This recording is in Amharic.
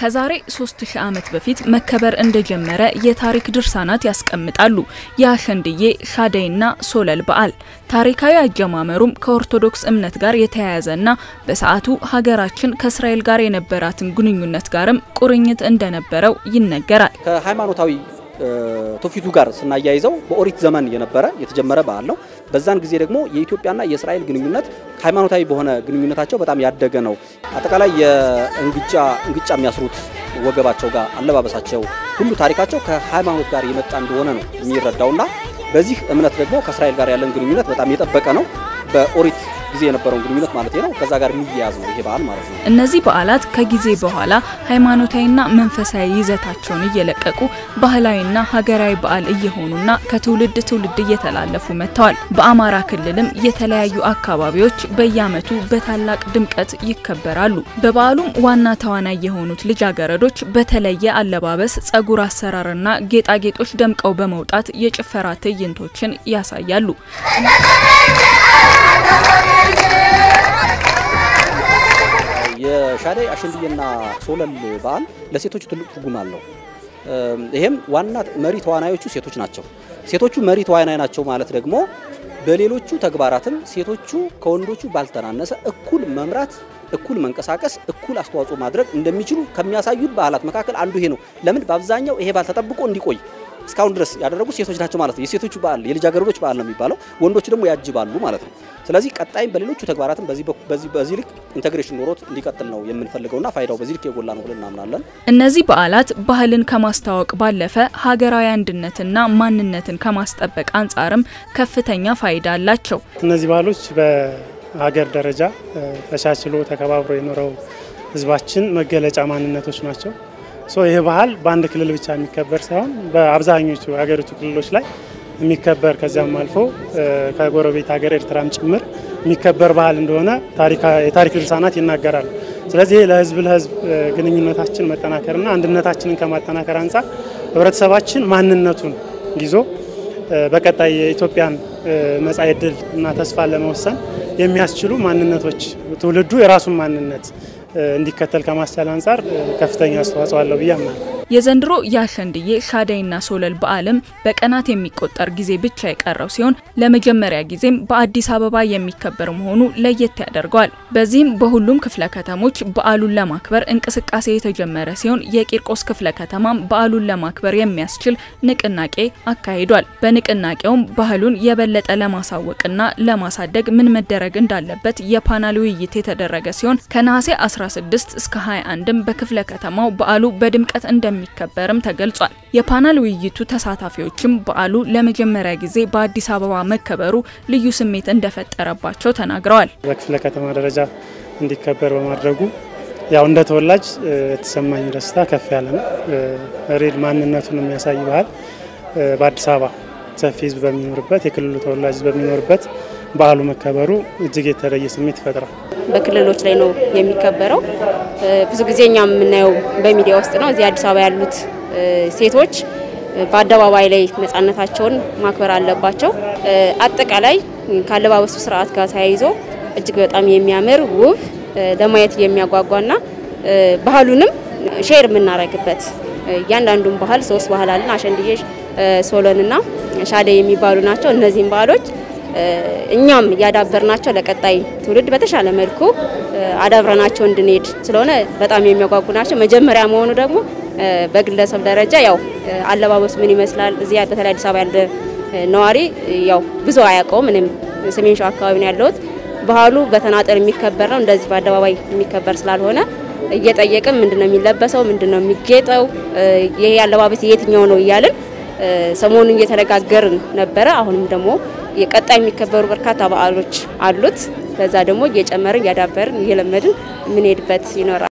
ከዛሬ 3000 ዓመት በፊት መከበር እንደጀመረ የታሪክ ድርሳናት ያስቀምጣሉ። የአሸንድዬ ሻደይና ሶለል በዓል ታሪካዊ አጀማመሩም ከኦርቶዶክስ እምነት ጋር የተያያዘና በሰዓቱ ሀገራችን ከእስራኤል ጋር የነበራትን ግንኙነት ጋርም ቁርኝት እንደነበረው ይነገራል። ከሃይማኖታዊ ትውፊቱ ጋር ስናያይዘው በኦሪት ዘመን የነበረ የተጀመረ በዓል ነው። በዛን ጊዜ ደግሞ የኢትዮጵያና የእስራኤል ግንኙነት ሃይማኖታዊ በሆነ ግንኙነታቸው በጣም ያደገ ነው። አጠቃላይ የእንግጫ እንግጫ የሚያስሩት ወገባቸው ጋር አለባበሳቸው፣ ሁሉ ታሪካቸው ከሃይማኖት ጋር የመጣ እንደሆነ ነው የሚረዳውና በዚህ እምነት ደግሞ ከእስራኤል ጋር ያለን ግንኙነት በጣም የጠበቀ ነው። በኦሪት ጊዜ የነበረውን ግንኙነት ማለት ነው። ከዛ ጋር የሚያያዝ ነው ይሄ በዓል ማለት ነው። እነዚህ በዓላት ከጊዜ በኋላ ሃይማኖታዊና መንፈሳዊ ይዘታቸውን እየለቀቁ ባህላዊና ሀገራዊ በዓል እየሆኑና ከትውልድ ትውልድ እየተላለፉ መጥተዋል። በአማራ ክልልም የተለያዩ አካባቢዎች በየዓመቱ በታላቅ ድምቀት ይከበራሉ። በበዓሉም ዋና ተዋናይ የሆኑት ልጃገረዶች በተለየ አለባበስ፣ ጸጉር አሰራርና ጌጣጌጦች ደምቀው በመውጣት የጭፈራ ትዕይንቶችን ያሳያሉ። የሻደይ አሸንድዬና ሶለል በዓል ለሴቶቹ ትልቅ ትርጉም አለው። ይሄም ዋና መሪ ተዋናዮቹ ሴቶች ናቸው። ሴቶቹ መሪ ተዋናይ ናቸው ማለት ደግሞ በሌሎቹ ተግባራትም ሴቶቹ ከወንዶቹ ባልተናነሰ እኩል መምራት፣ እኩል መንቀሳቀስ፣ እኩል አስተዋጽኦ ማድረግ እንደሚችሉ ከሚያሳዩት በዓላት መካከል አንዱ ይሄ ነው። ለምን በአብዛኛው ይሄ በዓል ተጠብቆ እንዲቆይ እስካሁን ድረስ ያደረጉት ሴቶች ናቸው ማለት ነው። የሴቶቹ በዓል የልጃገረዶች በዓል ነው የሚባለው። ወንዶቹ ደግሞ ያጅባሉ ማለት ነው። ስለዚህ ቀጣይም በሌሎቹ ተግባራትም በዚህ ልክ integration ኖሮት እንዲቀጥል ነው የምንፈልገውና ፋይዳው በዚህ ልክ የጎላ ነው ብለን እናምናለን። እነዚህ በዓላት ባህልን ከማስተዋወቅ ባለፈ ሀገራዊ አንድነትና ማንነትን ከማስጠበቅ አንጻርም ከፍተኛ ፋይዳ አላቸው። እነዚህ ባህሎች በሀገር ደረጃ ተቻችሎ ተከባብሮ የኖረው ሕዝባችን መገለጫ ማንነቶች ናቸው። ይህ ባህል በአንድ ክልል ብቻ የሚከበር ሳይሆን በአብዛኞቹ የሀገሪቱ ክልሎች ላይ የሚከበር ከዚያም አልፎ ከጎረቤት ሀገር ኤርትራም ጭምር የሚከበር ባህል እንደሆነ የታሪክ ድርሳናት ይናገራሉ። ስለዚህ ለህዝብ ለህዝብ ግንኙነታችን መጠናከርና አንድነታችንን ከማጠናከር አንጻር ህብረተሰባችን ማንነቱን ይዞ በቀጣይ የኢትዮጵያን መጻኢ ዕድል እና ተስፋ ለመወሰን የሚያስችሉ ማንነቶች ትውልዱ የራሱን ማንነት እንዲከተል ከማስቻል አንጻር ከፍተኛ አስተዋጽኦ አለው ብዬ አምናለሁ። የዘንድሮ የአሸንድዬ ሻደይና ሶለል በዓልም በቀናት የሚቆጠር ጊዜ ብቻ የቀረው ሲሆን ለመጀመሪያ ጊዜም በአዲስ አበባ የሚከበር መሆኑ ለየት ያደርገዋል። በዚህም በሁሉም ክፍለ ከተሞች በዓሉን ለማክበር እንቅስቃሴ የተጀመረ ሲሆን የቂርቆስ ክፍለ ከተማም በዓሉን ለማክበር የሚያስችል ንቅናቄ አካሂዷል። በንቅናቄውም ባህሉን የበለጠ ለማሳወቅና ለማሳደግ ምን መደረግ እንዳለበት የፓናል ውይይት የተደረገ ሲሆን ከነሐሴ 16 እስከ 21ም በክፍለ ከተማው በዓሉ በድምቀት እንደሚከበርም ተገልጿል። የፓናል ውይይቱ ተሳታፊዎችም በዓሉ ለመጀመሪያ ጊዜ በአዲስ አበባ መከበሩ ልዩ ስሜት እንደፈጠረባቸው ተናግረዋል። በክፍለ ከተማ ደረጃ እንዲከበር በማድረጉ ያው እንደ ተወላጅ የተሰማኝ ደስታ ከፍ ያለ ነው። ሬድ ማንነቱን የሚያሳይ ባህል በአዲስ አበባ ሰፊ ሕዝብ በሚኖርበት የክልሉ ተወላጅ በሚኖርበት በዓሉ መከበሩ እጅግ የተለየ ስሜት ይፈጥራል። በክልሎች ላይ ነው የሚከበረው። ብዙ ጊዜ እኛ የምናየው በሚዲያ ውስጥ ነው። እዚህ አዲስ አበባ ያሉት ሴቶች በአደባባይ ላይ ነጻነታቸውን ማክበር አለባቸው። አጠቃላይ ከአለባበሱ ስርዓት ጋር ተያይዞ እጅግ በጣም የሚያምር ውብ፣ ለማየት የሚያጓጓና ባህሉንም share የምናደርግበት እያንዳንዱን ባህል ሶስት ባህል አለን። አሸንድዬ፣ ሶለልና ሻደይ የሚባሉ ናቸው። እነዚህም ባህሎች እኛም እያዳበርናቸው ለቀጣይ ትውልድ በተሻለ መልኩ አዳብረናቸው እንድንሄድ ስለሆነ በጣም የሚያጓጉ ናቸው። መጀመሪያ መሆኑ ደግሞ በግለሰብ ደረጃ ያው አለባበሱ ምን ይመስላል እዚህ በተለይ አዲስ አበባ ያለ ነዋሪ ያው ብዙ አያውቀውም። እኔም ሰሜን ሸዋ አካባቢ ነው ያለሁት። ባህሉ በተናጠል የሚከበር ነው፣ እንደዚህ በአደባባይ የሚከበር ስላልሆነ እየጠየቅን ምንድነው የሚለበሰው፣ ምንድነው የሚጌጠው፣ ይሄ አለባበስ የትኛው ነው እያልን ሰሞኑን እየተነጋገርን ነበረ። አሁንም ደግሞ የቀጣይ የሚከበሩ በርካታ በዓሎች አሉት። በዛ ደግሞ እየጨመርን እያዳበርን እየለመድን የምንሄድበት ይኖራል።